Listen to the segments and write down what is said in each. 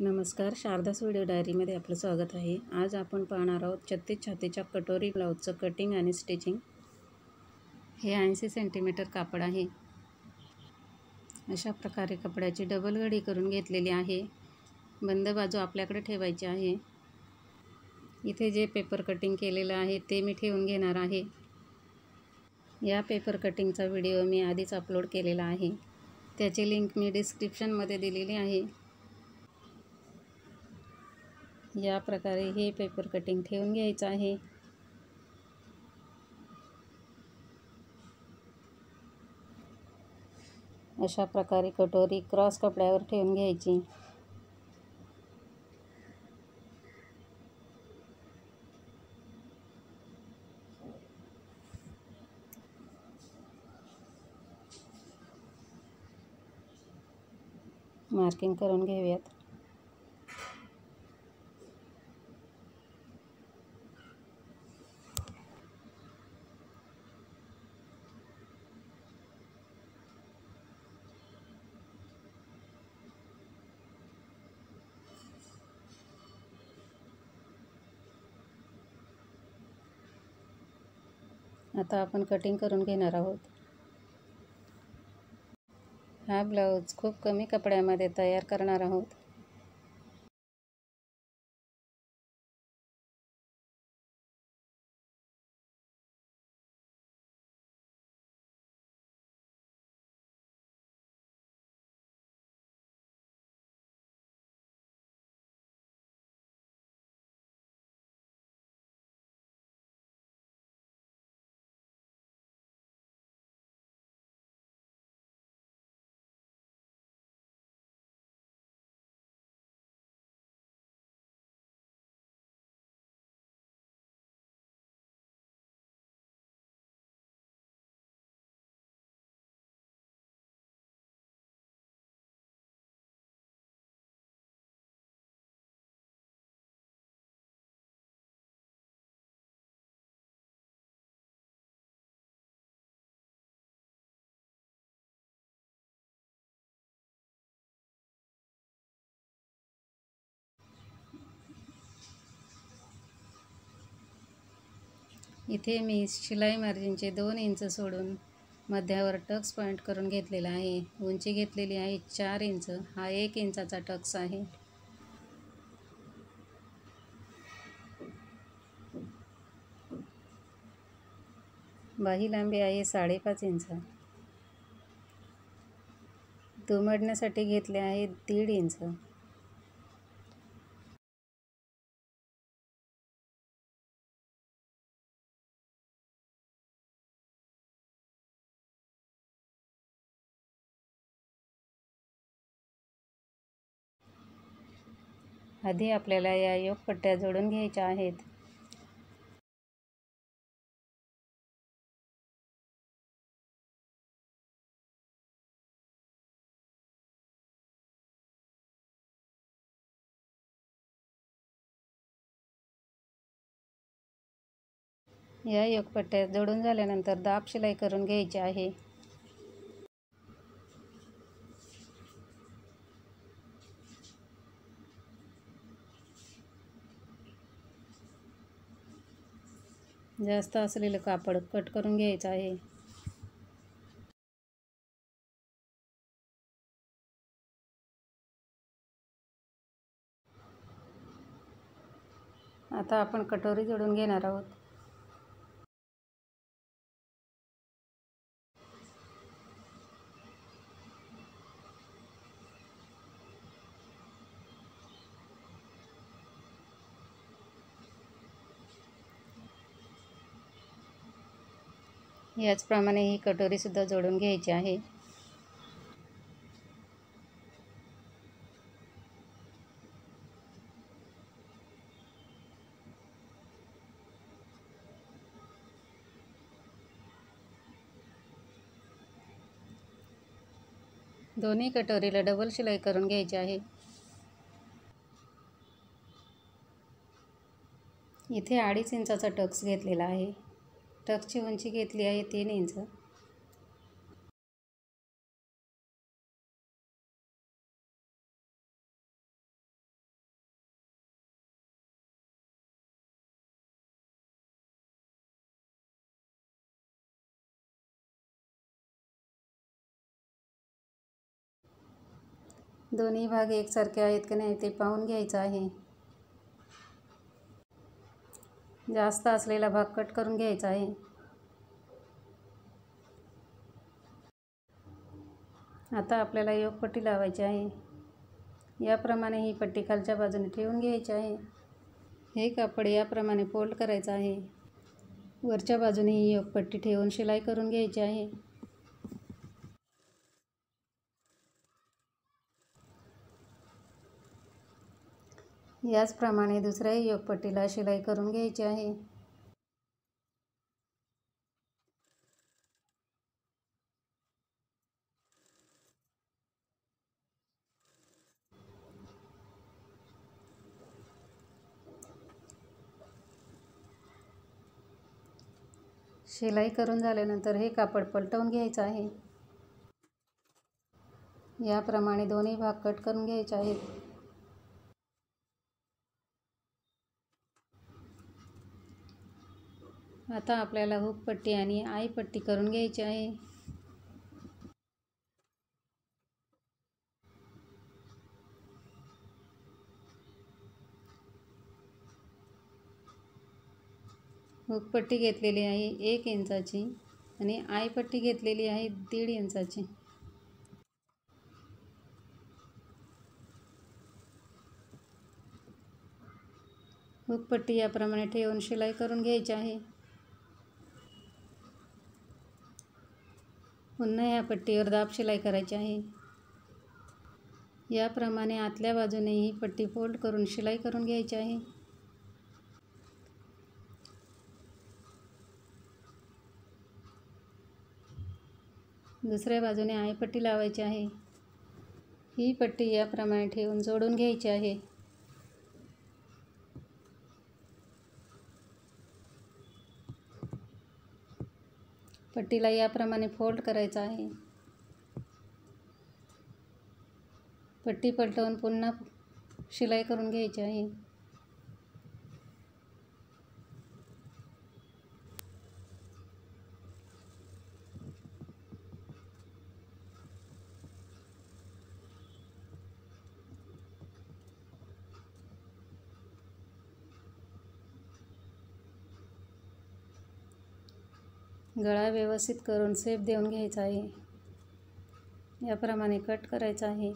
नमस्कार शारदास व्हिडिओ डायरीमध्ये आपलं स्वागत आहे. आज आपण पाहणार आहोत छत्तीस छातीच्या कटोरी ब्लाऊजचं कटिंग आणि स्टिचिंग हे ऐंशी सेंटीमीटर कापड आहे. अशा प्रकारे कपड्याची डबल घडी करून घेतलेली आहे. बंद बाजू आपल्याकडे ठेवायची आहे. इथे जे पेपर कटिंग केलेलं आहे ते मी ठेवून घेणार आहे. या पेपर कटिंगचा व्हिडिओ मी आधीच अपलोड केलेला आहे. त्याची लिंक मी डिस्क्रिप्शनमध्ये दिलेली आहे. या प्रकारे हे पेपर कटिंग ठेवून घ्यायचं आहे. अशा प्रकारे कटोरी क्रॉस कपड्यावर ठेवून घ्यायची. मार्किंग करून घेऊयात. आता आपण कटिंग करून घेणार आहोत. हा ब्लाऊज खूप कमी कपड्यामध्ये तयार करणार आहोत. इथे मी शिलाई मार्जिनचे दोन इंच सोडून मध्यावर टक्स पॉईंट करून घेतलेला आहे. उंची घेतलेली आहे चार इंच. हा एक इंचाचा टक्स आहे. बाही लांबी आहे साडेपाच इंच. दुमडण्यासाठी घेतले आहे दीड इंच. आधी आपल्याला या योगपट्ट्या जोडून घ्यायच्या आहेत. या योगपट्ट्या जोडून झाल्यानंतर दाब शिलाई करून घ्यायची आहे. जास्त असलेलं कापड कट करून घ्यायचं आहे. आता आपण कटोरी जोडून घेणार आहोत. याचप्रमाणे ही कटोरीसुद्धा जोडून घ्यायची आहे. दोन्ही कटोरीला डबल शिलाई करून घ्यायची आहे. इथे अडीच इंचाचा टक्स घेतलेला आहे. टकची उंची घेतली आहे तीन इंच दोन्ही भाग एकसारखे आहेत की नाही ते पाहून घ्यायचं आहे. जास्त असलेला भाग कट करून घ्यायचा आहे. आता आपल्याला योगपट्टी लावायची आहे. याप्रमाणे ही पट्टी खालच्या बाजूने ठेवून घ्यायची आहे. हे कापड याप्रमाणे फोल्ड करायचं आहे. वरच्या बाजूने ही योगपट्टी ठेवून शिलाई करून घ्यायची आहे. याचप्रमाणे दुसऱ्याही योगपट्टीला शिलाई करून घ्यायची आहे. शिलाई करून झाल्यानंतर हे कापड पलटवून घ्यायचं आहे. याप्रमाणे दोन्ही भाग कट करून घ्यायचे आहेत. आता आपल्याला हुक पट्टी आणि आई पट्टी करून घ्यायची आहे. हुकपट्टी घेतलेली आहे एक इंचाची आणि आईपट्टी घेतलेली आहे दीड इंचाची. हुकपट्टी याप्रमाणे ठेवून शिलाई करून घ्यायची आहे. हो पुन्हा या पट्टीवर दाब शिलाई करायची आहे. याप्रमाणे आतल्या बाजूने ही पट्टी फोल्ड करून शिलाई करून घ्यायची आहे. दुसऱ्या बाजूने आयपट्टी लावायची आहे. ही पट्टी याप्रमाणे ठेवून जोडून घ्यायची आहे. पट्टीला याप्रमाणे फोल्ड करायचा आहे. पट्टी पलटवून पुन्हा शिलाई करून घ्यायची आहे. गळा व्यवस्थित करून सेप देऊन घ्यायचा आहे. याप्रमाणे कट करायचा आहे.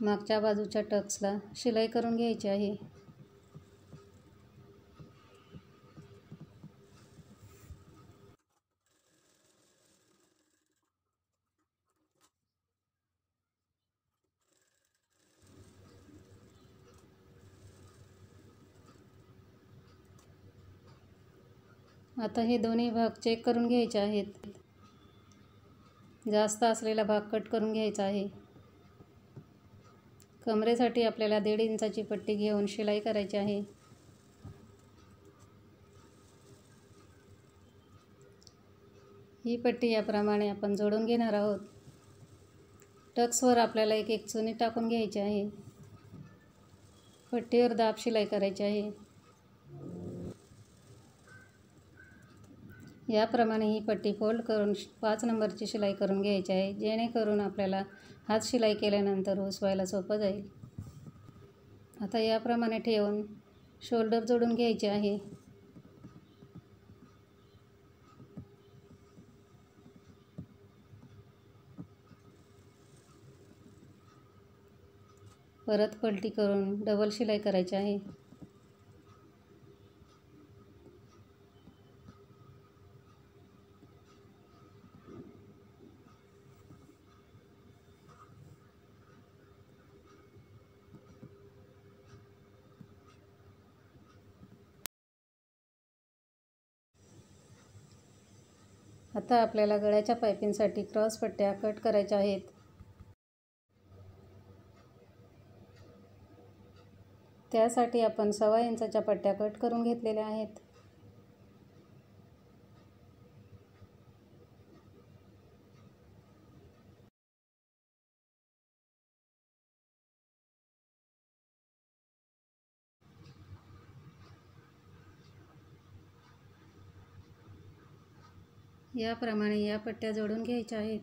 मागच्या बाजूच्या टक्सला शिलाई करून घ्यायची आहे. आता हे दोन्ही भाग चेक करून घ्यायचे आहेत. जास्त असलेला भाग कट करून घ्यायचा आहे. कमरेसाठी आपल्याला दीड इंचाची पट्टी घेऊन शिलाई करायची आहे. ही पट्टी याप्रमाणे आपण जोडून घेणार आहोत. टक्सवर आपल्याला एक एक चुनी टाकून घ्यायची आहे. पट्टीवर दाब शिलाई करायची आहे. याप्रमाणे ही पट्टी फोल्ड करून पाच नंबरची शिलाई करून घ्यायची आहे जेणेकरून आपल्याला हात शिलाई केल्यानंतर उसवायला सोपं जाईल. आता याप्रमाणे ठेवून शोल्डर जोडून घ्यायचे आहे. परत पलटी करून डबल शिलाई करायची आहे. आता आपल्याला गळ्याच्या पायपिंगसाठी क्रॉस पट्ट्या कट करायच्या आहेत. त्यासाठी आपण सव्वा इंचाच्या पट्ट्या कट करून घेतलेल्या आहेत. याप्रमाणे या पट्ट्या जोडून घ्यायच्या आहेत.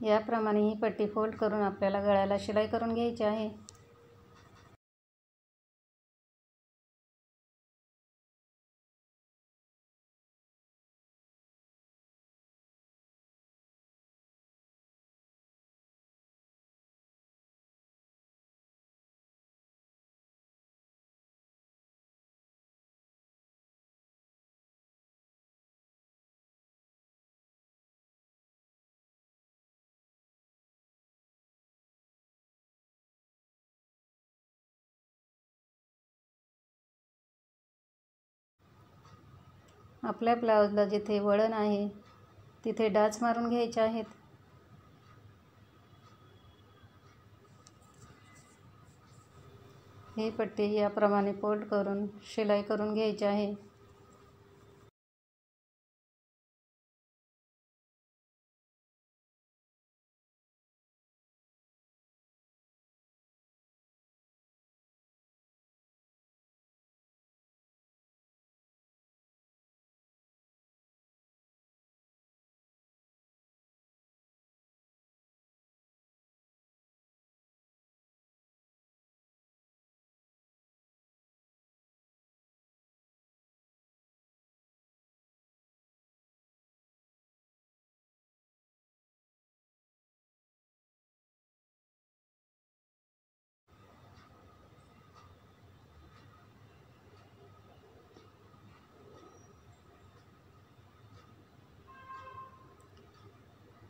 याप्रमाणे ही पट्टी फोल्ड करून आपल्याला गळ्याला शिलाई करून घ्यायची आहे. आपल्या ब्लाऊजला जिथे वळण आहे तिथे डाच मारून घ्यायचे आहेत. ही पट्टी याप्रमाणे फोल्ड करून शिलाई करून घ्यायची आहे.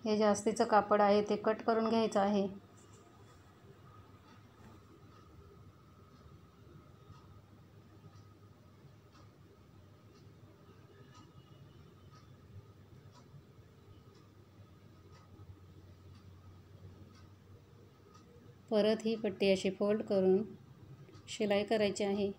हे जास्तीचं कापड आहे ते कट करून घ्यायचं आहे. परत ही पट्टी अशी फोल्ड करून शिलाई करायची आहे.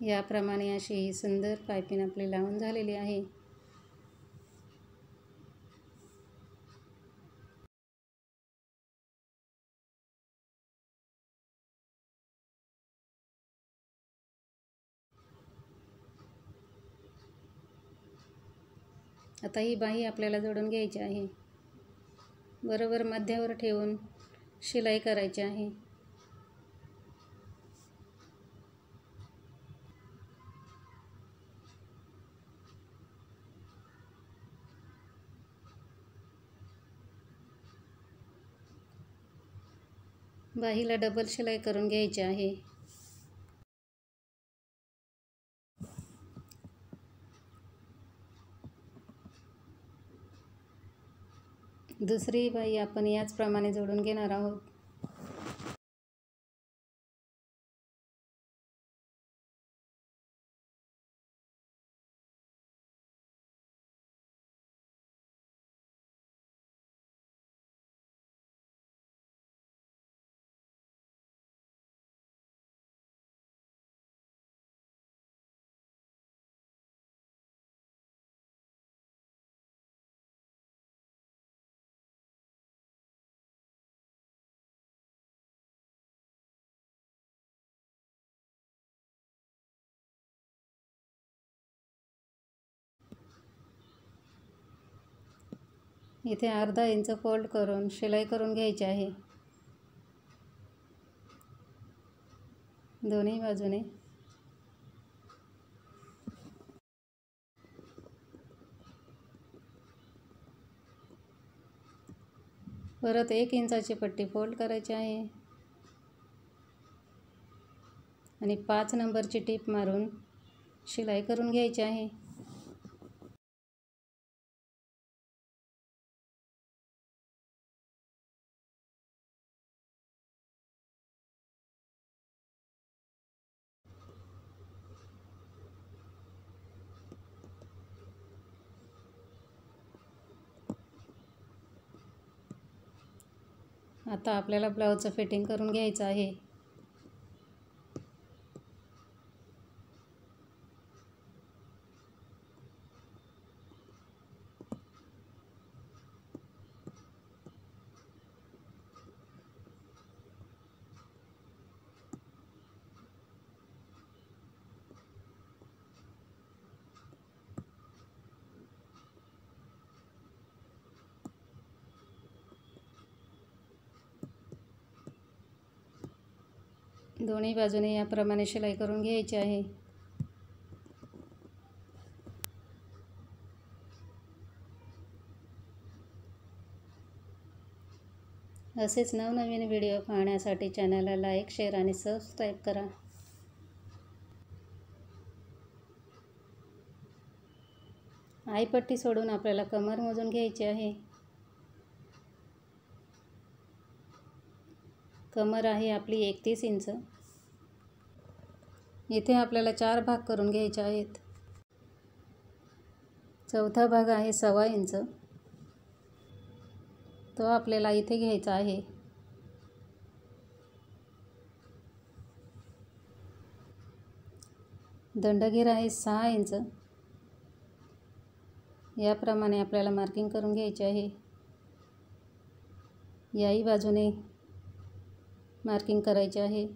याप्रमाणे अशी ही सुंदर पायपिन आपली लावून झालेली आहे. आता ही बाही आपल्याला जोडून घ्यायची आहे. बरोबर मध्यावर ठेवून शिलाई करायची आहे. बाहीला डबल शिलाई करून घ्यायची आहे. दुसरी बाई आपण याचप्रमाणे जोडून घेणार आहोत. इथे अर्धा इंच फोल्ड करून शिलाई करून घ्यायची आहे. दोन्ही बाजूने. परत एक इंचाची पट्टी फोल्ड करायची आहे. आणि पाच नंबरची टीप मारून शिलाई करून घ्यायची आहे. आता आपल्याला ब्लाऊजचं फिटिंग करून घ्यायचं आहे. दोन्ही बाजूने याप्रमाणे शिलाई करून घ्यायची आहे. असेच नवनवीन व्हिडिओ पाहण्यासाठी चॅनलला लाईक शेअर आणि सबस्क्राईब करा. आईपट्टी सोडून आपल्याला कमर मोजून घ्यायची आहे. कमर आहे आपली एकतीस इंच. इथे आपल्याला चार भाग करून घ्यायचे आहेत. चौथा भाग आहे सव्वा इंच. तो आपल्याला इथे घ्यायचा आहे. दंडगीर आहे सहा इंच. याप्रमाणे आपल्याला मार्किंग करून घ्यायचे आहे. याही बाजूने मार्किंग करायचे आहे.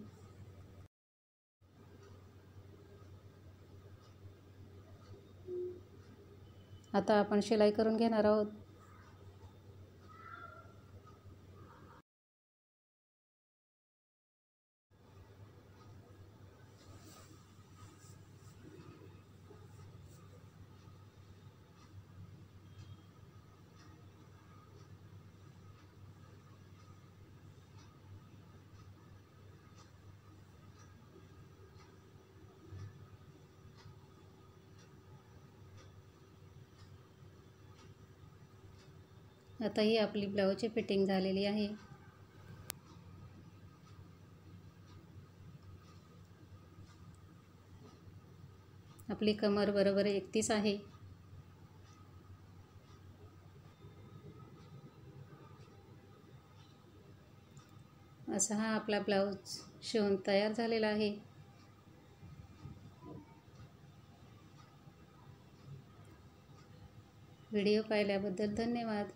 आता आपण शिलाई करून घेणार आहोत. आता ही आपली ब्लाऊजची फिटिंग झालेली आहे. आपली कमर बरोबर एकतीस आहे. असा हा आपला ब्लाऊज शिवून तयार झालेला आहे. व्हिडिओ पाहिल्याबद्दल धन्यवाद.